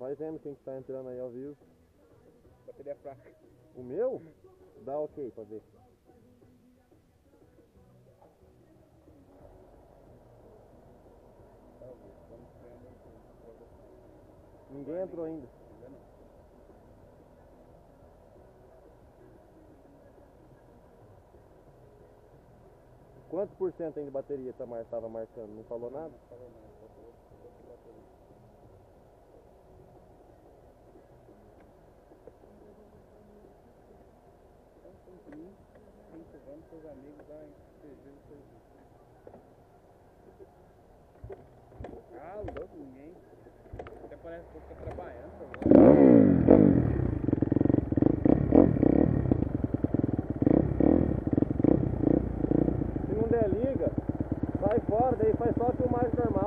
Vai vendo quem que tá entrando aí ao vivo. Bateria fraca. O meu? Dá ok pra ver. Ninguém entrou ainda. Quantos por cento ainda de bateria tá mar- tava marcando? Não falou nada? Não falou nada. Vamos com amigos lá em Feijão Sergipe. Ah, louco, ninguém. Até parece que eu estou trabalhando tá agora. Se não der liga, sai fora, daí faz só a filmagem normal.